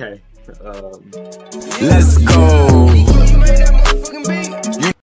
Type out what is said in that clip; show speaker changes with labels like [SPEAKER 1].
[SPEAKER 1] Okay. Um,
[SPEAKER 2] Let's go.